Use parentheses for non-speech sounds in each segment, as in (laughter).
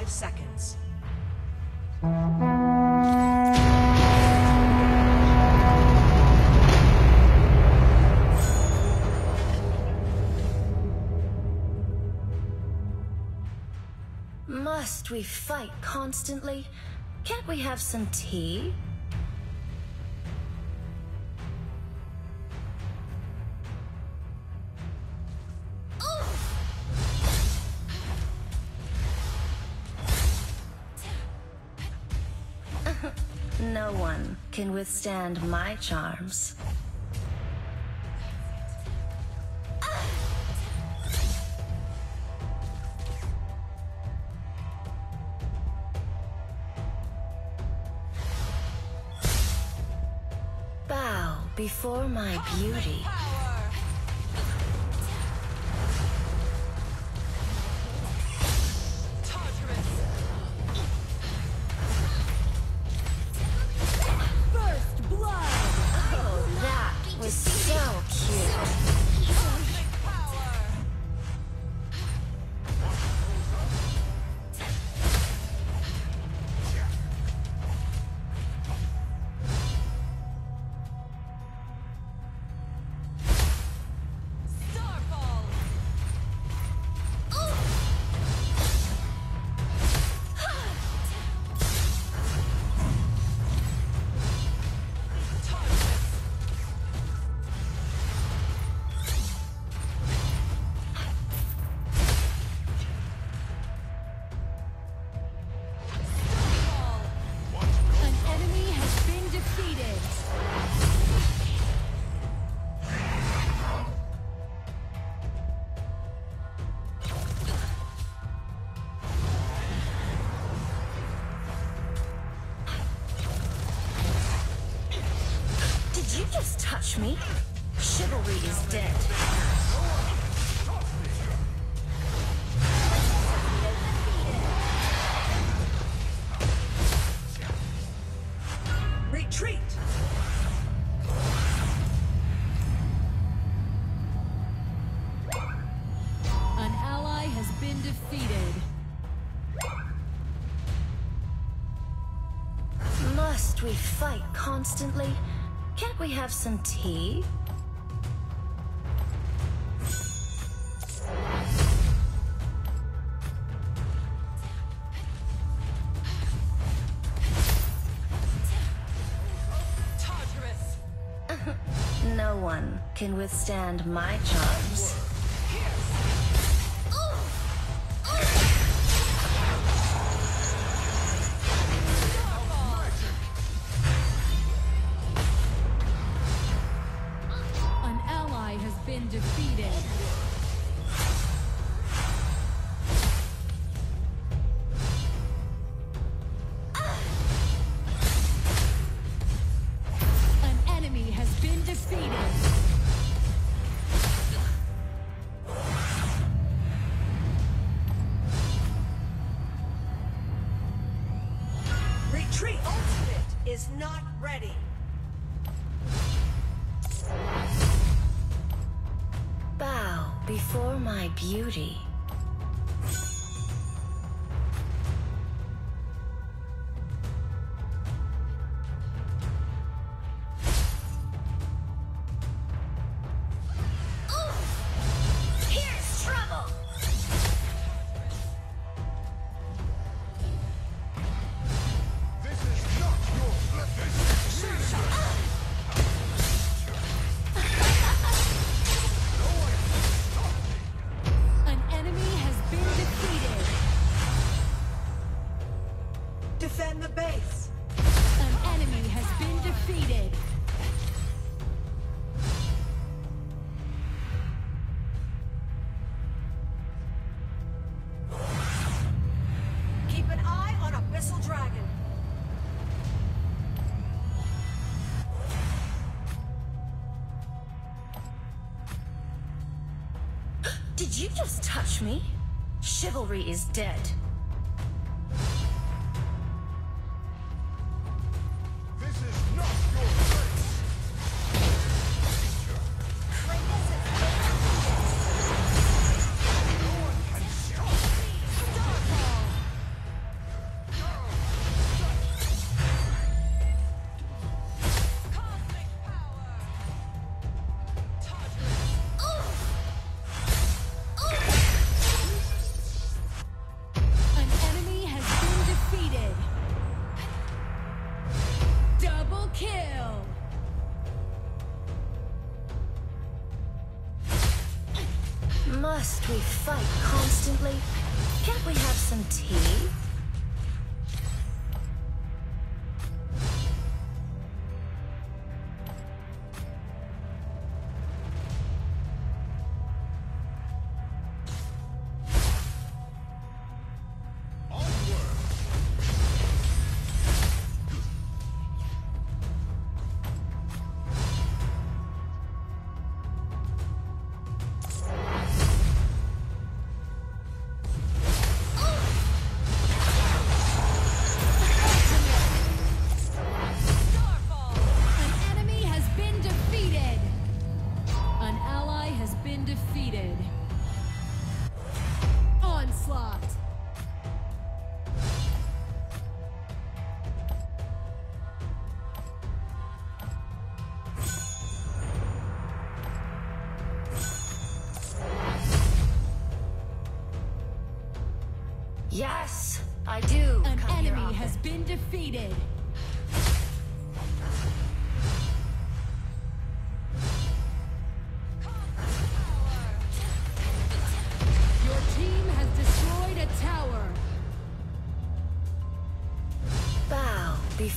five seconds. Must we fight constantly? Can't we have some tea? (laughs) no one can withstand my charms. Bow before my beauty. Me? Chivalry is dead. Retreat! An ally has been defeated. Must we fight constantly? Can't we have some tea? (laughs) No one can withstand my charms. Retreat! Ultimate is not ready. Bow before my beauty. Did you just touch me? Chivalry is dead.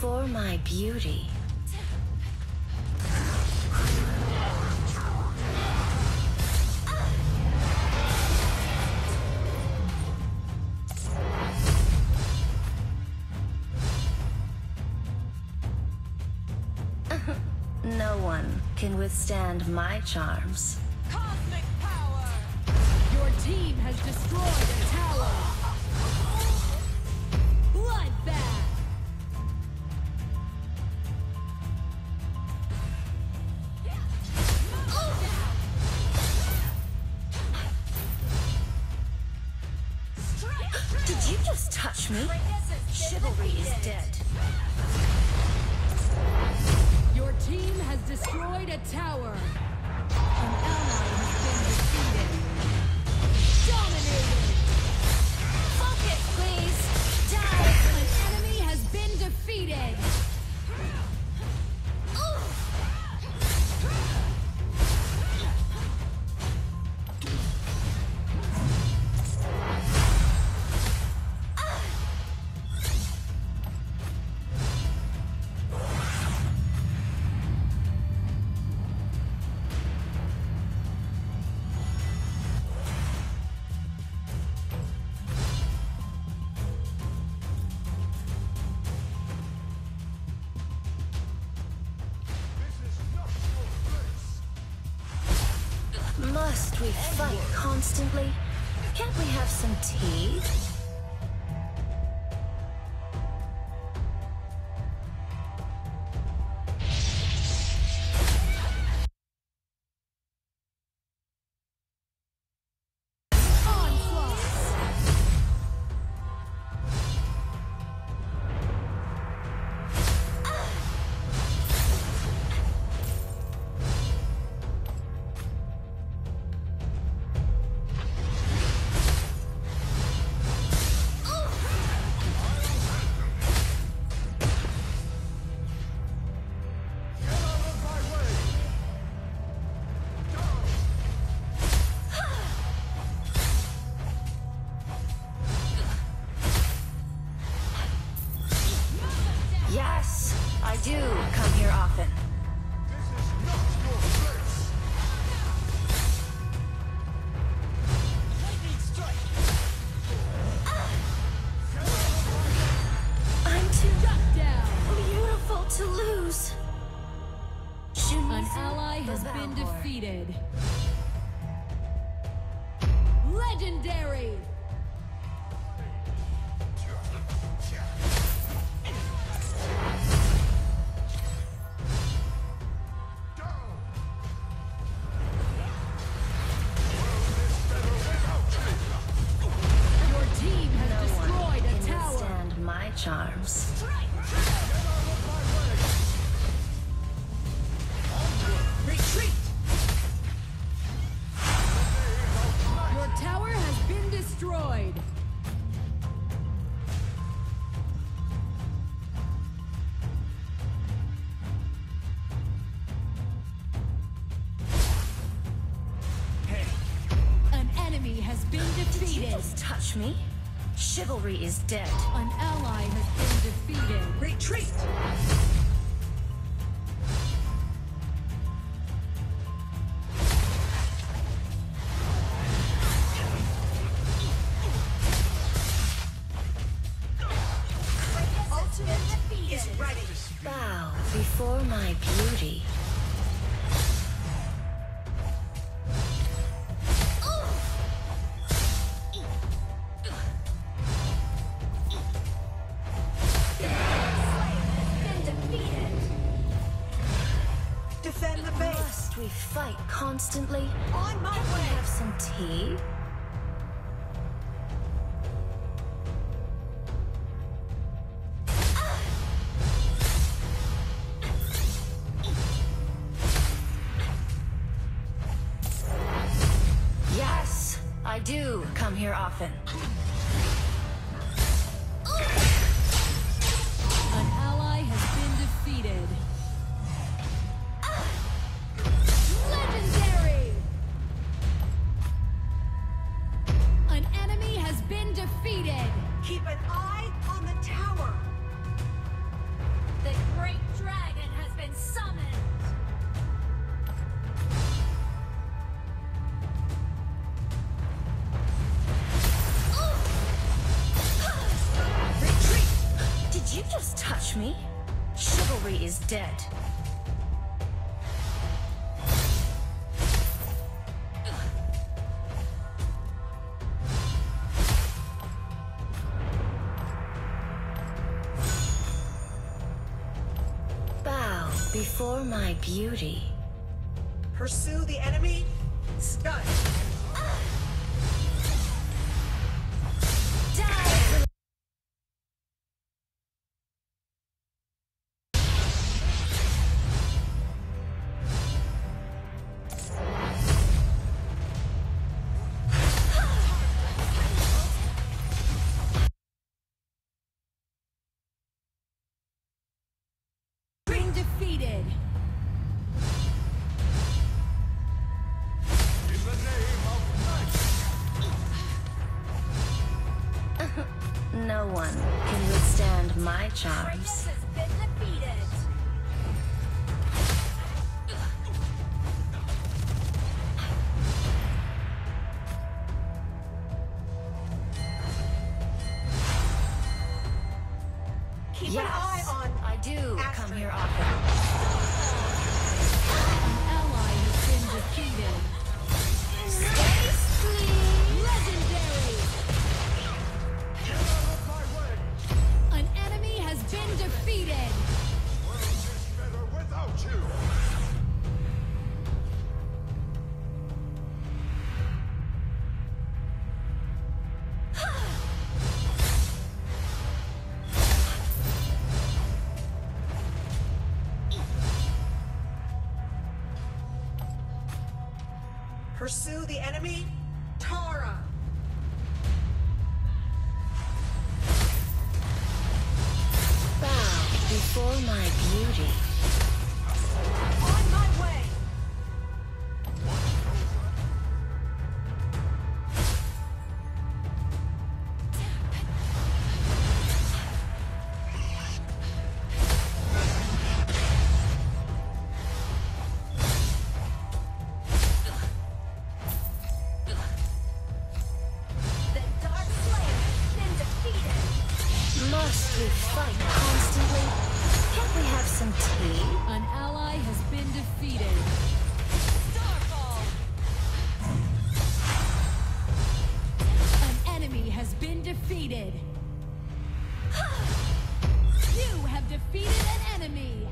for my beauty. (laughs) no one can withstand my charms. Cosmic power! Your team has destroyed a tower! Bloodbath! a tower. must we fight constantly? Can't we have some tea? been defeated. Legendary! me? Chivalry is dead. An ally has been defeated. Retreat! instantly. On my way! Can have some tea? Before my beauty. Pursue the enemy? Stun! keep yes. an eye on. I do Astrid. come here often. An ally has been defeated. Pursue the enemy, Tara. Bow before my beauty. defeated! (sighs) you have defeated an enemy!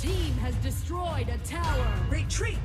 Team has destroyed a tower. Retreat!